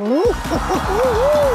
Ooh.